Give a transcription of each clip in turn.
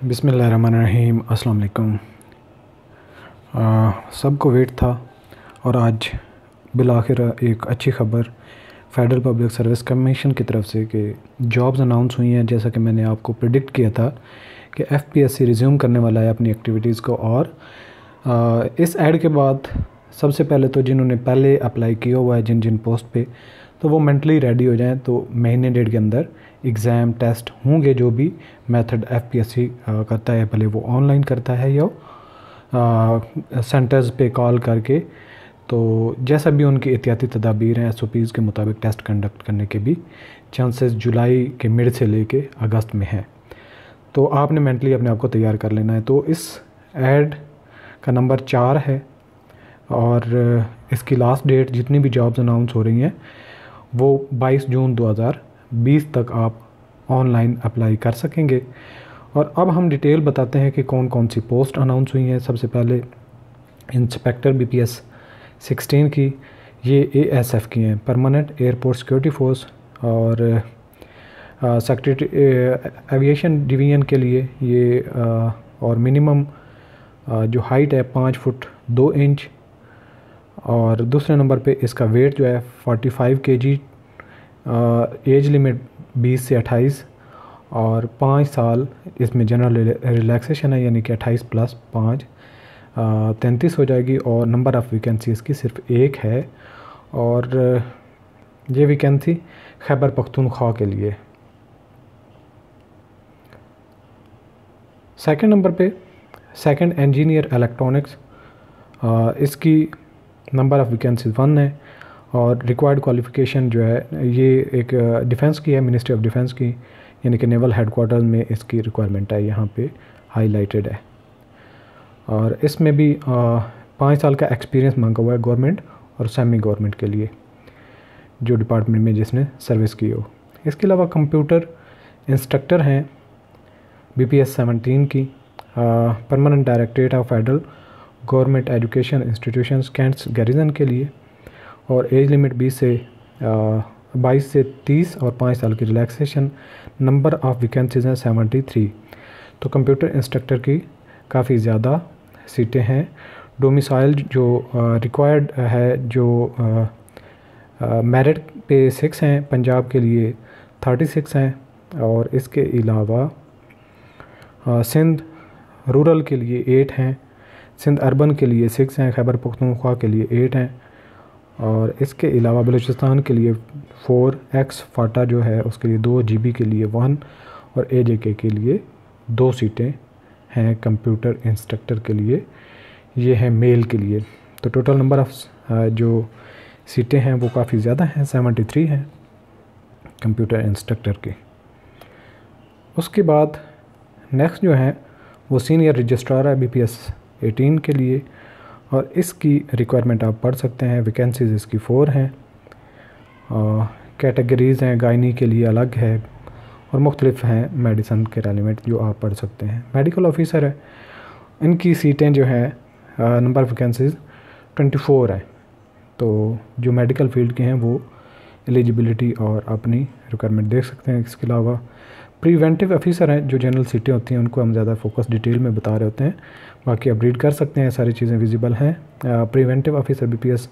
बिसमीम अस्सलाम सबको वेट था और आज बिलाखिर एक अच्छी ख़बर फेडरल पब्लिक सर्विस कमीशन की तरफ़ से कि जॉब्स अनाउंस हुई हैं जैसा कि मैंने आपको प्रिडिक्ट किया था कि F P S C resume करने वाला है अपनी एक्टिविटीज़ को और आ, इस ऐड के बाद सबसे पहले तो जिन्होंने पहले अप्लाई किया हुआ है, जिन जिन पोस्ट पे तो वो मेंटली रेडी हो जाएँ तो महीने डेढ़ के अंदर एग्ज़ाम टेस्ट होंगे जो भी method F P S C करता है, भले वो ऑनलाइन करता है या सेंटर्स पे कॉल करके तो जैसा भी उनकी एहतियाती तदाबीर हैं एस के मुताबिक टेस्ट कंडक्ट करने के भी चांसेस जुलाई के मिड से लेके अगस्त में हैं। तो आपने मेंटली अपने आप को तैयार कर लेना है। तो इस एड का नंबर चार है। और इसकी लास्ट डेट जितनी भी जॉब्स अनाउंस हो रही हैं वो 22 जून 2020 तक आप ऑनलाइन अप्लाई कर सकेंगे। और अब हम डिटेल बताते हैं कि कौन कौन सी पोस्ट अनाउंस हुई हैं। सबसे पहले inspector B P S sixteen की ये ए एस एफ़ की हैं परमानेंट एयरपोर्ट सिक्योरिटी फोर्स और सेक्रेटरी एविएशन डिवीज़न के लिए ये आ, और मिनिमम आ, जो हाइट है पाँच फुट दो इंच और दूसरे नंबर पे इसका वेट जो है 45 फाइव के जी एज लिमिट 20 से 28 और पाँच साल इसमें जनरल रिलैक्सेशन है, यानी कि 28 प्लस पाँच तैंतीस हो जाएगी और नंबर ऑफ़ वैकेंसी इसकी सिर्फ़ एक है। और, ये वैकेंसी खैबर पख्तूनख्वा के लिए। सेकंड नंबर पे सेकंड इंजीनियर इलेक्ट्रॉनिक्स इसकी नंबर ऑफ़ वैकेंसी वन है, और रिक्वायर्ड क्वालिफ़िकेशन जो है, ये एक डिफेंस की है मिनिस्ट्री ऑफ़ डिफेंस की, यानी कि नेवल हेडकोार्टर में इसकी रिक्वायरमेंट है यहाँ पे हाईलाइटेड है। और इसमें भी पाँच साल का एक्सपीरियंस मांगा हुआ है गवर्नमेंट और सेमी गवर्नमेंट के लिए, जो डिपार्टमेंट में जिसने सर्विस की हो। इसके अलावा कंप्यूटर इंस्ट्रक्टर हैं बी पी एस सेवनटीन की permanent directorate of federal government education institution cantts garrison के लिए और एज लिमिट बीस से बाईस से तीस और पाँच साल की रिलैक्सेशन, नंबर ऑफ़ वैकेंसीज हैं सेवेंटी थ्री। तो कंप्यूटर इंस्ट्रक्टर की काफ़ी ज़्यादा सीटें हैं। डोमिसाइल जो रिक्वायर्ड है, जो मेरिट पे सिक्स हैं, पंजाब के लिए थर्टी सिक्स हैं और इसके अलावा सिंध रूरल के लिए एट हैं। सिंध अर्बन के लिए सिक्स हैं, खैबर पख्तूनख्वा के लिए एट हैं। और इसके अलावा बलूचिस्तान के लिए फ़ोर एक्स फाटा जो है, उसके लिए दो जीबी के लिए वन और ए जे के लिए दो सीटें हैं कंप्यूटर इंस्ट्रक्टर के लिए। ये हैं मेल के लिए। तो टोटल नंबर ऑफ़ जो सीटें हैं, वो काफ़ी ज़्यादा हैं सेवेंटी थ्री हैं कंप्यूटर इंस्ट्रक्टर के। उसके बाद नेक्स्ट जो है, वो सीनियर रजिस्ट्रार है बी पी एस एटीन के लिए और इसकी रिक्वायरमेंट आप पढ़ सकते हैं। वैकेंसीज इसकी फ़ोर हैं। कैटेगरीज़ हैं, गायनी के लिए अलग है और मुख्तलिफ़ हैं मेडिसन के रेलिमेंट जो आप पढ़ सकते हैं। मेडिकल ऑफिसर है। इनकी सीटें जो हैं नंबर वैकेंसीज ट्वेंटी फोर है। तो जो मेडिकल फ़ील्ड के हैं, वो एलिजिबिलिटी और अपनी रिक्वायरमेंट देख सकते हैं। इसके अलावा प्रिवेंटिव ऑफिसर हैं, जो जनरल सीटें होती हैं, उनको हम ज़्यादा फोकस डिटेल में बता रहे होते हैं। बाकी रीड कर सकते हैं सारी चीज़ें विजिबल हैं। Preventive officer B P S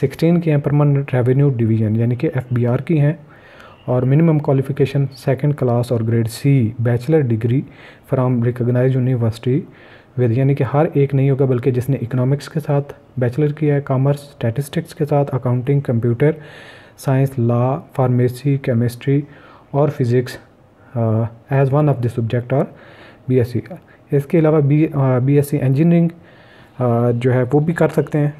sixteen की हैं परमानेंट रेवेन्यू डिवीज़न यानी कि एफ़ बी आर की हैं। और मिनिमम क्वालिफ़िकेशन सेकंड क्लास और grade C bachelor degree from recognize university with यानी कि हर एक नहीं होगा, बल्कि जिसने इकोनॉमिक्स के साथ बैचलर किया है कॉमर्स स्टैटिस्टिक्स के साथ accounting computer science law pharmacy chemistry और physics as one of the subject और बी एस सी इसके अलावा B B S C engineering जो है वो भी कर सकते हैं।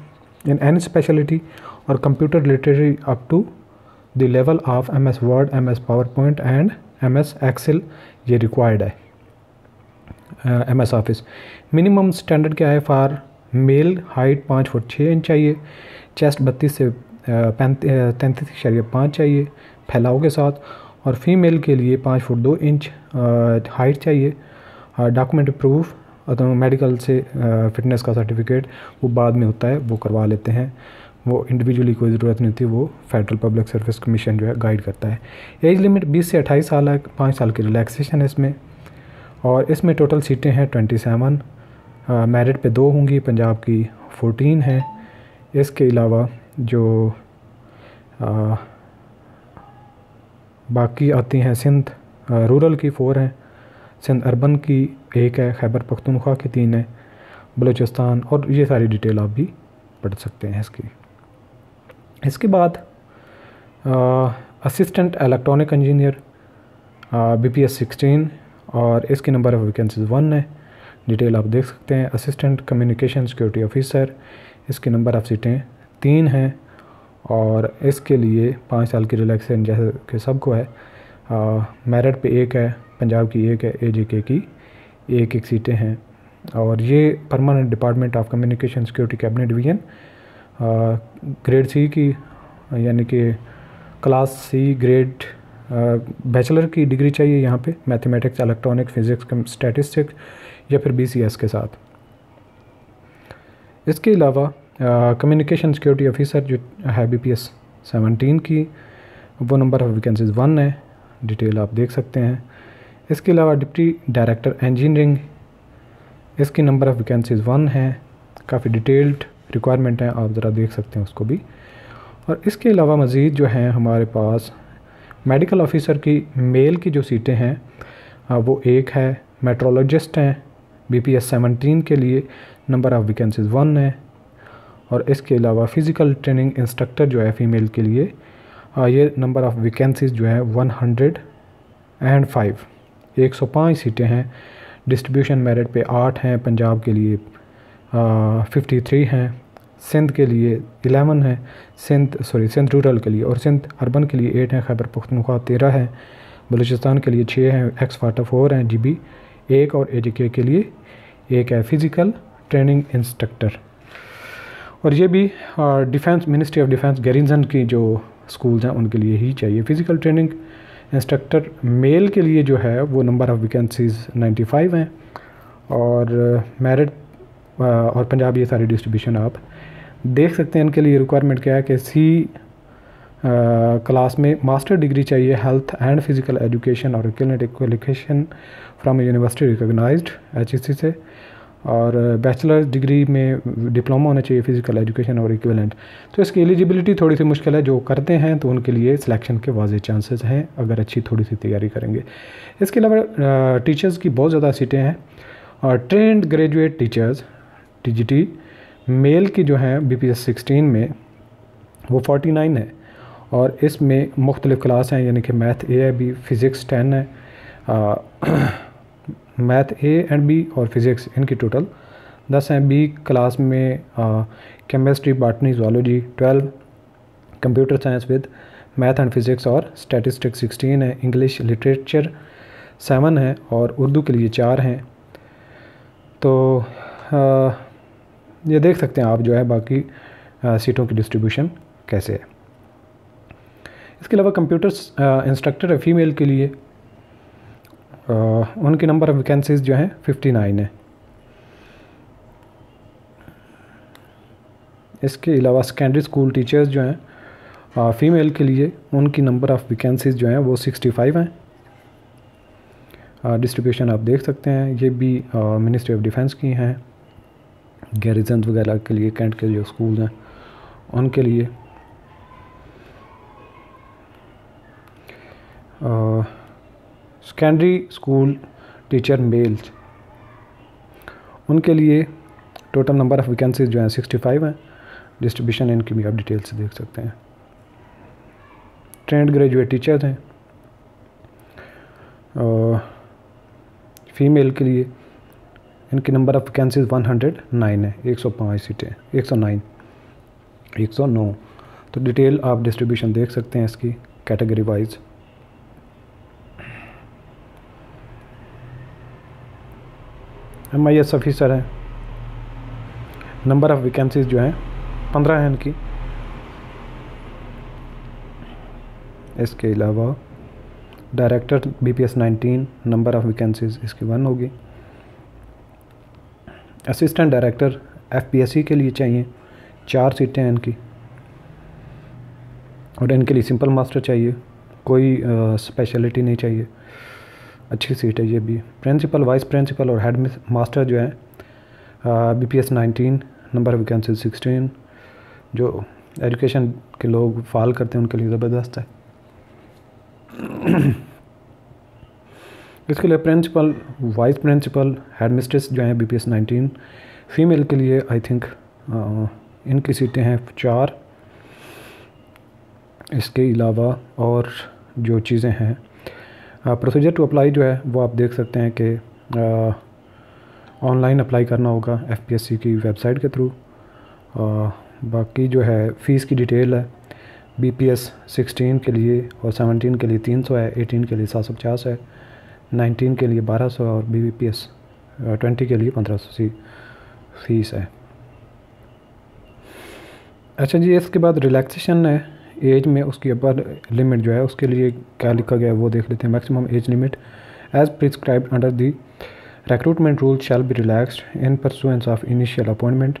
इन एनी स्पेशलिटी और computer literary up to the level of M S word M S power point and M S excel ये रिक्वायर्ड है M S office minimum standard क्या है फॉर मेल हाइट पाँच फुट छः inch चाहिए chest बत्तीस से तैंतीस शरीय पाँच चाहिए, फैलाव के साथ। और फीमेल के लिए पाँच फुट दो इंच हाइट चाहिए। डॉक्यूमेंट प्रूफ तो मेडिकल से फिटनेस का सर्टिफिकेट वो बाद में होता है, वो करवा लेते हैं। वो इंडिविजुअली कोई ज़रूरत नहीं होती, वो फेडरल पब्लिक सर्विस कमीशन जो है गाइड करता है। एज लिमिट 20 से 28 साल है, पाँच साल की रिलैक्सेशन है इसमें। और इसमें टोटल सीटें हैं ट्वेंटी सेवन मेरिट पे दो होंगी, पंजाब की फोर्टीन है। इसके अलावा जो बाकी आती हैं सिंध रूरल की फ़ोर हैं। सिंध अर्बन की एक है, खैबर पख्तूनख्वा की तीन है, बलूचिस्तान और ये सारी डिटेल आप भी पढ़ सकते हैं इसकी। इसके बाद assistant electronic engineer B P S sixteen और इसकी नंबर ऑफ़ वैकेंसीज वन है। डिटेल आप देख सकते हैं। असिस्टेंट कम्युनिकेशन सिक्योरिटी ऑफिसर, इसकी नंबर ऑफ़ सीटें तीन हैं। और इसके लिए पाँच साल की रिलैक्सेशन जैसे कि सबको है। मेरिट पे एक है, पंजाब की एक है ए के एक एक सीटें हैं। और ये permanent department of communication security cabinet division grade C की, यानी कि क्लास सी ग्रेड बैचलर की डिग्री चाहिए यहाँ पे मैथमेटिक्स इलेक्ट्रॉनिक फिज़िक्स स्टैटिस्टिक्स या फिर बी के साथ। इसके अलावा कम्युनिकेशन सिक्योरिटी ऑफिसर जो है बी पी एस सेवनटीन की, वो नंबर ऑफ़ वैकेंसीज वन है डिटेल आप देख सकते हैं। इसके अलावा डिप्टी डायरेक्टर इंजीनियरिंग इसकी नंबर ऑफ़ वैकेंसीज वन है, काफ़ी डिटेल्ड रिक्वायरमेंट है, आप ज़रा देख सकते हैं उसको भी। और इसके अलावा मज़ीद जो हैं हमारे पास मेडिकल ऑफिसर की मेल की जो सीटें हैं वो एक है मेट्रोलॉजिस्ट हैं बी पी एस सेवनटीन के लिए नंबर ऑफ़ वैकेंसीज वन है। और इसके अलावा फ़िज़िकल ट्रेनिंग इंस्ट्रक्टर जो है फ़ीमेल के लिए ये नंबर ऑफ़ वैकेंसीज जो है वन हंड्रेड एंड फाइव एक सौ पाँच सीटें हैं। डिस्ट्रीब्यूशन मेरिट पे आठ हैं, पंजाब के लिए फिफ्टी थ्री हैं। सिंध के लिए एलेवन हैं। सिंध सॉरी सिंध रूरल के लिए और सिंध अर्बन के लिए एट हैं। खैबर पख्तनख्वा तेरह है। बलूचिस्तान के लिए छः हैं। एक्स फाटा फोर हैं जी बी एक और ए के लिए एक है। फ़िज़िकल ट्रेनिंग इंस्ट्रक्टर और ये भी defence ministry of defence garrison की जो स्कूल्स हैं, उनके लिए ही चाहिए फ़िज़िकल ट्रेनिंग इंस्ट्रक्टर मेल के लिए जो है, वो नंबर ऑफ़ वैकेंसीज़ 95 हैं और मेरिट और पंजाब ये सारी डिस्ट्रीब्यूशन आप देख सकते हैं, इनके लिए रिक्वायरमेंट क्या है कि सी क्लास में मास्टर डिग्री चाहिए हेल्थ एंड फ़िज़िकल एजुकेशन और qualification from university recognise H से। और बैचलर डिग्री में डिप्लोमा होना चाहिए फ़िज़िकल एजुकेशन और इक्विवेलेंट तो इसकी एलिजिबिलिटी थोड़ी सी मुश्किल है। जो करते हैं तो उनके लिए सिलेक्शन के वाजे चांसेस हैं, अगर अच्छी थोड़ी सी तैयारी करेंगे। इसके अलावा टीचर्स की बहुत ज़्यादा सीटें हैं। और trained graduate teachers TGT male की जो हैं बी पी एस सिक्सटीन में, वो फोर्टी नाइन है। और इसमें मुख्तलिफ़ क्लास हैं, यानी कि मैथ ए है बी फ़िज़िक्स टेन है। मैथ ए एंड बी और फिज़िक्स इनकी टोटल दस हैं। बी क्लास में chemistry botany zoology twelve computer science with math and physics और स्टैटिस्टिक्स सिक्सटीन है। इंग्लिश लिटरेचर सेवन है और उर्दू के लिए चार हैं। तो आ, ये देख सकते हैं आप जो है बाकी आ, सीटों की डिस्ट्रीब्यूशन कैसे है। इसके अलावा कंप्यूटर इंस्ट्रक्टर है फ़ीमेल के लिए। उनकी नंबर ऑफ़ वैकेंसीज़ जो हैं फिफ्टी नाइन है। इसके अलावा सेकेंडरी स्कूल टीचर्स जो हैं फ़ीमेल के लिए उनकी नंबर ऑफ़ वैकेंसीज़ जो हैं वो सिक्सटी फाइव हैं डिस्ट्रीब्यूशन आप देख सकते हैं ये भी मिनिस्ट्री ऑफ़ डिफेंस की हैं। गैरिजन वगैरह के लिए कैंट के जो स्कूल हैं उनके लिए। आ, सेकेंडरी स्कूल टीचर मेल्स उनके लिए टोटल नंबर ऑफ़ वैकेंसीज जो हैं सिक्सटी फाइव हैं डिस्ट्रीब्यूशन इनकी भी आप डिटेल से देख सकते हैं। ट्रेंड ग्रेजुएट टीचर्स हैं। फीमेल के लिए इनकी number of vacancies one hundred nine है, एक सौ पाँच सीटें, एक सौ नाइन एक सौ नौ। तो डिटेल आप डिस्ट्रीब्यूशन देख सकते हैं इसकी category wise M I S officer हैं। नंबर ऑफ़ वैकेंसीज जो हैं, पंद्रह हैं इनकी। इसके अलावा director B P S nineteen number of vacancies इसकी वन होगी। Assistant director F P S C के लिए चाहिए, चार सीटें हैं इनकी। और इनके लिए सिंपल मास्टर चाहिए, कोई स्पेशलिटी नहीं चाहिए। अच्छी सीट है ये भी। प्रिंसिपल वाइस प्रिंसिपल और हेड मास्टर जो है B P S nineteen number vacancy sixteen जो एजुकेशन के लोग फाल करते हैं, उनके लिए ज़बरदस्त है। इसके लिए principal vice principal head mistress जो हैं B P S nineteen female के लिए आई थिंक इनकी सीटें हैं चार। इसके अलावा और जो चीज़ें हैं प्रोसीजर टू अप्लाई जो है, वो आप देख सकते हैं कि ऑनलाइन अप्लाई करना होगा एफपीएससी की वेबसाइट के थ्रू बाकी जो है फ़ीस की डिटेल है। बी पी एस सिक्सटीन के लिए और सेवनटीन के लिए तीन सौ है एटीन के लिए सात सौ पचास है नाइनटीन के लिए बारह सौ और B B P S twenty के लिए पंद्रह सौ सी फ़ीस है। अच्छा जी, इसके बाद रिलैक्सेशन है। एज में उसकी अपर लिमिट जो है उसके लिए क्या लिखा गया है वो देख लेते हैं। Maximum age limit age prescribe under the recruitment rule shall be relaxed in pursuance of initial appointment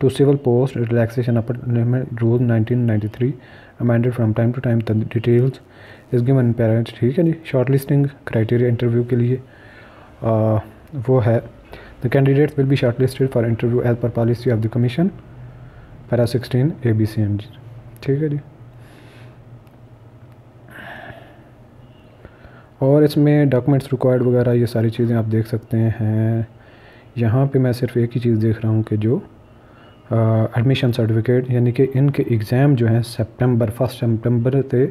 to civil post relaxation upper limit rule 1993 amended from time to time details is given parents ठीक है जी? Short listing criteria interview के लिए आ, वो है। The candidate will be short listed for interview as per policy of the commission para sixteen A B C M जी ठीक है जी? और इसमें डॉक्यूमेंट्स रिक्वायर्ड वगैरह, ये सारी चीज़ें आप देख सकते हैं। यहाँ पे मैं सिर्फ़ एक ही चीज़ देख रहा हूँ कि जो एडमिशन सर्टिफिकेट यानी कि इनके एग्ज़ाम जो हैं सितंबर फ़र्स्ट सितंबर से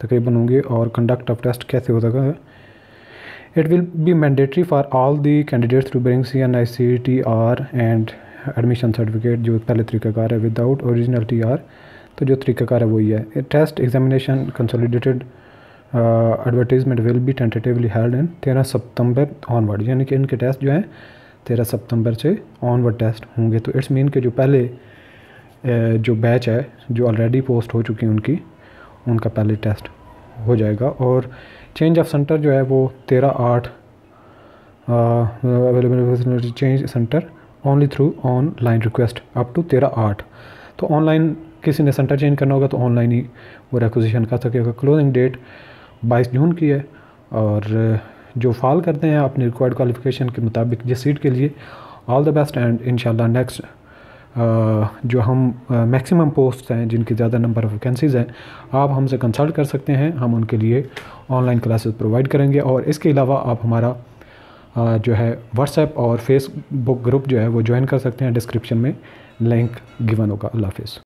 तकरीबन होंगे और कंडक्ट ऑफ़ टेस्ट कैसे हो सकता है। It will be mandatory for all the candidates to bring C N I C T R and admission certificate जो पहले तरीक़ाकार है विदाउट ओरिजिनल टी आर तो जो तरीक़ाकार है वही है test examination consolidated advertisement will be tentatively held in तेरह सितंबर ऑनवर्ड यानी कि इनके टेस्ट जो हैं, तेरह सितंबर से ऑनवर्ड टेस्ट होंगे। तो इट्स मीन के जो पहले जो बैच है, जो ऑलरेडी पोस्ट हो चुकी हैं उनकी, उनका पहले टेस्ट हो जाएगा। और चेंज ऑफ़ सेंटर जो है वो तेरह आठ available change centre only through online request up to तेरह आठ। तो ऑनलाइन किसी ने सेंटर चेंज करना होगा तो ऑनलाइन ही वो रिक्वेजिशन कर सकेगा क्लोजिंग डेट बाईस जून की है और जो फॉल करते हैं अपनी रिक्वायर्ड क्वालिफिकेशन के मुताबिक, जिस सीट के लिए all the best and in next जो हम मैक्सिमम पोस्ट हैं, जिनकी ज़्यादा नंबर ऑफ़ वैकेंसीज़ हैं, आप हमसे कंसल्ट कर सकते हैं। हम उनके लिए ऑनलाइन क्लासेस प्रोवाइड करेंगे और इसके अलावा आप हमारा जो है व्हाट्सएप और फेसबुक ग्रुप जो है, वो ज्वाइन कर सकते हैं। डिस्क्रिप्शन में लिंक गिवन होगा। अल्लाह हाफिज़।